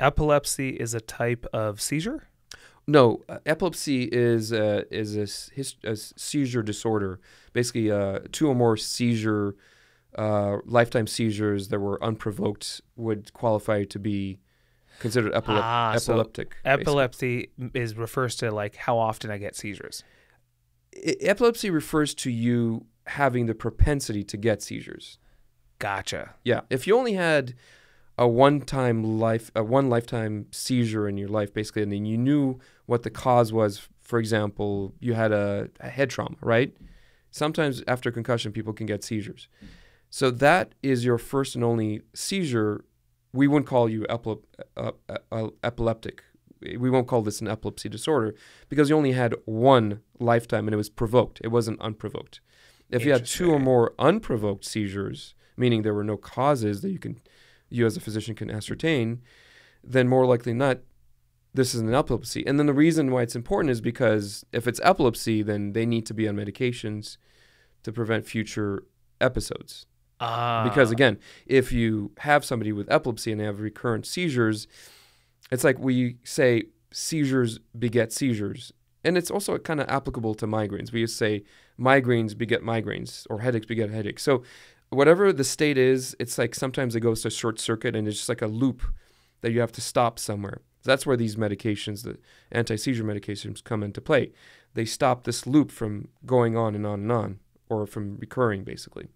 Epilepsy is a type of seizure. No, uh, epilepsy is uh, is a, his, a seizure disorder. Basically, uh, two or more seizure, uh, lifetime seizures that were unprovoked would qualify to be considered epilep- Ah, epileptic. basically. Epilepsy is refers to like how often I get seizures. E- epilepsy refers to you having the propensity to get seizures. Gotcha. Yeah, if you only had a one-time life, a one lifetime seizure in your life, basically, and then you knew what the cause was. For example, you had a, a head trauma, right? Sometimes after concussion, people can get seizures. So that is your first and only seizure. We wouldn't call you epilep- uh, uh, uh, epileptic. We won't call this an epilepsy disorder because you only had one lifetime and it was provoked. It wasn't unprovoked. If you had two or more unprovoked seizures, meaning there were no causes that you can you as a physician can ascertain, then more likely than not, this is an epilepsy. And then the reason why it's important is because if it's epilepsy, then they need to be on medications to prevent future episodes. Ah, Because again, if you have somebody with epilepsy and they have recurrent seizures, it's like we say seizures beget seizures. And it's also kind of applicable to migraines. We just say migraines beget migraines or headaches beget headaches. So whatever the state is, it's like sometimes it goes to short circuit and it's just like a loop that you have to stop somewhere. That's where these medications, the anti-seizure medications come into play. They stop this loop from going on and on and on or from recurring basically.